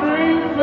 dreaming